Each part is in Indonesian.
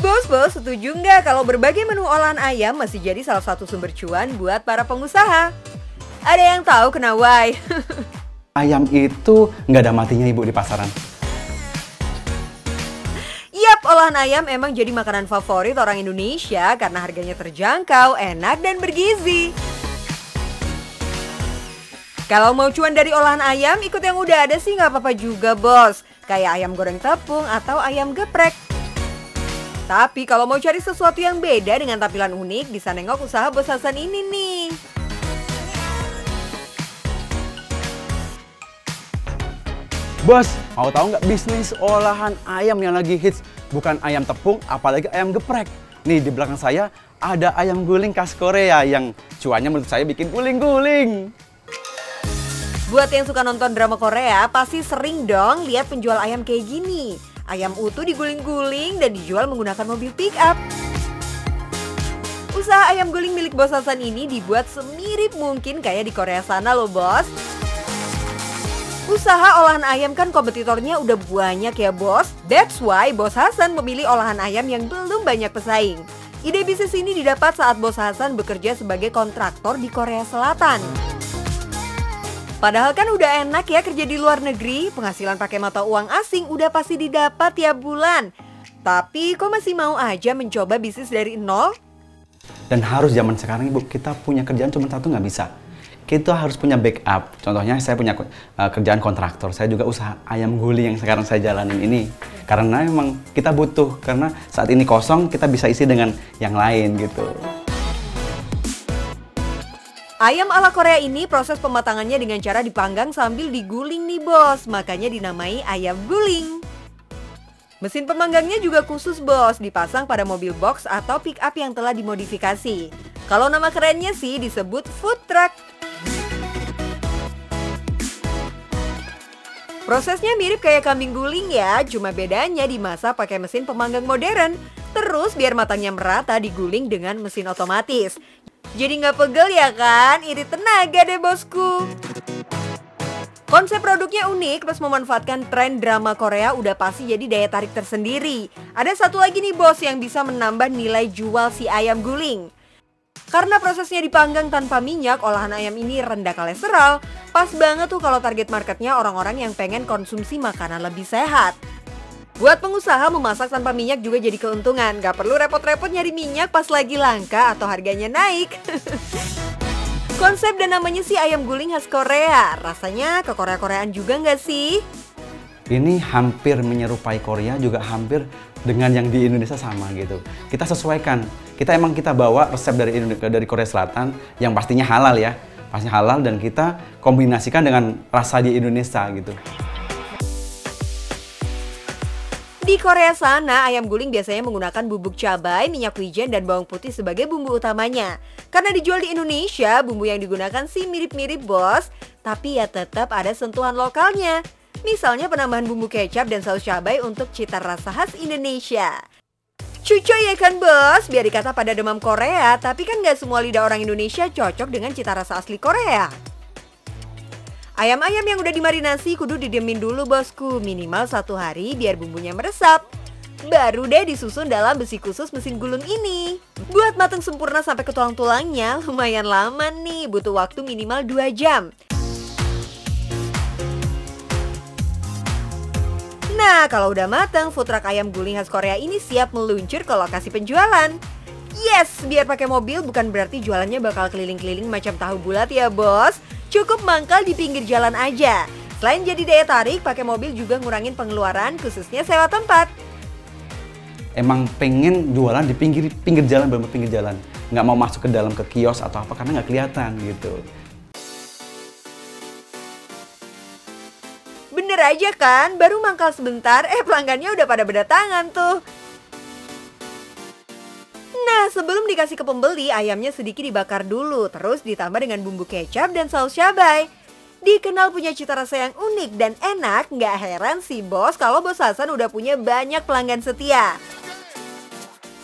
Bos-bos, setuju nggak kalau berbagai menu olahan ayam masih jadi salah satu sumber cuan buat para pengusaha? Ada yang tahu kena why? Ayam itu nggak ada matinya ibu di pasaran. Yap, olahan ayam emang jadi makanan favorit orang Indonesia karena harganya terjangkau, enak, dan bergizi. Kalau mau cuan dari olahan ayam, ikut yang udah ada sih nggak apa-apa juga bos. Kayak ayam goreng tepung atau ayam geprek. Tapi kalau mau cari sesuatu yang beda dengan tampilan unik, bisa nengok usaha Bos Hasan ini nih. Bos, mau tahu nggak bisnis olahan ayam yang lagi hits? Bukan ayam tepung, apalagi ayam geprek. Nih di belakang saya ada ayam guling khas Korea yang cuannya menurut saya bikin guling-guling. Buat yang suka nonton drama Korea, pasti sering dong lihat penjual ayam kayak gini. Ayam utuh diguling-guling dan dijual menggunakan mobil pick up. Usaha ayam guling milik Bos Hasan ini dibuat semirip mungkin kayak di Korea sana loh bos. Usaha olahan ayam kan kompetitornya udah banyak ya bos. That's why Bos Hasan memilih olahan ayam yang belum banyak pesaing. Ide bisnis ini didapat saat Bos Hasan bekerja sebagai kontraktor di Korea Selatan. Padahal kan udah enak ya kerja di luar negeri, penghasilan pakai mata uang asing udah pasti didapat tiap bulan. Tapi kok masih mau aja mencoba bisnis dari nol? Dan harus zaman sekarang ibu kita punya kerjaan cuma satu nggak bisa. Kita harus punya backup. Contohnya saya punya uh, kerjaan kontraktor. Saya juga usaha ayam guling yang sekarang saya jalanin ini. Karena memang kita butuh. Karena saat ini kosong kita bisa isi dengan yang lain gitu. Ayam ala Korea ini proses pematangannya dengan cara dipanggang sambil diguling nih bos, makanya dinamai ayam guling. Mesin pemanggangnya juga khusus bos, dipasang pada mobil box atau pick up yang telah dimodifikasi. Kalau nama kerennya sih disebut food truck. Prosesnya mirip kayak kambing guling ya, cuma bedanya dimasak pakai mesin pemanggang modern. Terus biar matangnya merata diguling dengan mesin otomatis. Jadi nggak pegel ya kan? Irit tenaga deh bosku. Konsep produknya unik plus memanfaatkan tren drama Korea udah pasti jadi daya tarik tersendiri. Ada satu lagi nih bos yang bisa menambah nilai jual si ayam guling. Karena prosesnya dipanggang tanpa minyak, olahan ayam ini rendah kolesterol. Pas banget tuh kalau target marketnya orang-orang yang pengen konsumsi makanan lebih sehat. Buat pengusaha memasak tanpa minyak juga jadi keuntungan. Gak perlu repot-repot nyari minyak pas lagi langka atau harganya naik. Konsep dan namanya sih ayam guling khas Korea. Rasanya ke Korea-Koreaan juga nggak sih? Ini hampir menyerupai Korea juga hampir dengan yang di Indonesia sama gitu. Kita sesuaikan. Kita emang kita bawa resep dari dari Korea Selatan yang pastinya halal ya. Pasti halal dan kita kombinasikan dengan rasa di Indonesia gitu. Di Korea sana, ayam guling biasanya menggunakan bubuk cabai, minyak wijen, dan bawang putih sebagai bumbu utamanya. Karena dijual di Indonesia, bumbu yang digunakan sih mirip-mirip bos, tapi ya tetap ada sentuhan lokalnya. Misalnya penambahan bumbu kecap dan saus cabai untuk cita rasa khas Indonesia. Cucoy ya kan bos, biar dikata pada demam Korea, tapi kan gak semua lidah orang Indonesia cocok dengan cita rasa asli Korea. Ayam-ayam yang udah dimarinasi kudu didiemin dulu bosku, minimal satu hari biar bumbunya meresap. Baru deh disusun dalam besi khusus mesin gulung ini. Buat matang sempurna sampai ke tulang-tulangnya lumayan lama nih, butuh waktu minimal 2 jam. Nah, kalau udah matang, food truck ayam guling khas Korea ini siap meluncur ke lokasi penjualan. Yes, biar pakai mobil bukan berarti jualannya bakal keliling-keliling macam tahu bulat ya bos. Cukup mangkal di pinggir jalan aja. Selain jadi daya tarik, pakai mobil juga ngurangin pengeluaran khususnya sewa tempat. Emang pengen jualan di pinggir pinggir jalan, benar pinggir jalan. Nggak mau masuk ke dalam ke kios atau apa karena nggak kelihatan gitu. Bener aja kan, baru mangkal sebentar, eh pelanggannya udah pada berdatangan tuh. Nah, sebelum dikasih ke pembeli, ayamnya sedikit dibakar dulu, terus ditambah dengan bumbu kecap dan saus cabai. Dikenal punya cita rasa yang unik dan enak, nggak heran sih bos kalau bos Hasan udah punya banyak pelanggan setia.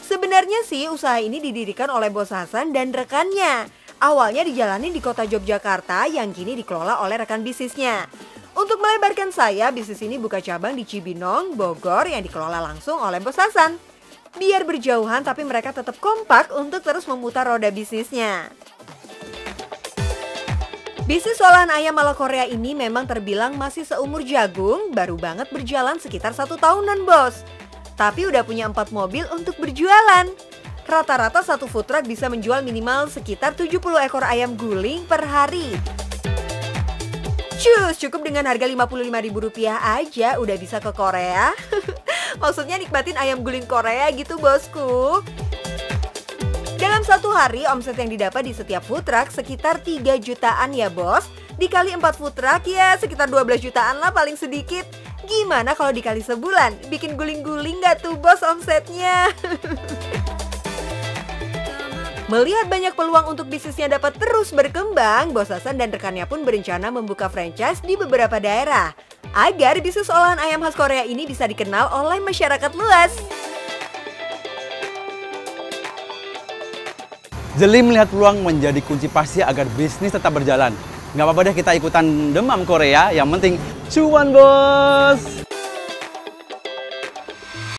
Sebenarnya sih usaha ini didirikan oleh bos Hasan dan rekannya. Awalnya dijalani di kota Yogyakarta yang kini dikelola oleh rekan bisnisnya. Untuk melebarkan saya, bisnis ini buka cabang di Cibinong, Bogor yang dikelola langsung oleh Bos Hasan. Biar berjauhan tapi mereka tetap kompak untuk terus memutar roda bisnisnya. Bisnis olahan ayam ala Korea ini memang terbilang masih seumur jagung, baru banget berjalan sekitar satu tahunan bos. Tapi udah punya empat mobil untuk berjualan. Rata-rata satu food truck bisa menjual minimal sekitar 70 ekor ayam guling per hari. Cus, cukup dengan harga Rp55.000 aja udah bisa ke Korea. Maksudnya nikmatin ayam guling Korea gitu bosku. Dalam satu hari, omset yang didapat di setiap food truck sekitar 3 jutaan ya bos. Dikali 4 food truck ya sekitar 12 jutaan lah paling sedikit. Gimana kalau dikali sebulan? Bikin guling-guling gak tuh bos omsetnya? Melihat banyak peluang untuk bisnisnya dapat terus berkembang, Bos Hasan dan rekannya pun berencana membuka franchise di beberapa daerah agar bisnis olahan ayam khas Korea ini bisa dikenal oleh masyarakat luas. Jeli melihat peluang menjadi kunci pasti agar bisnis tetap berjalan. Nggak apa-apa deh kita ikutan demam Korea, yang penting cuan bos!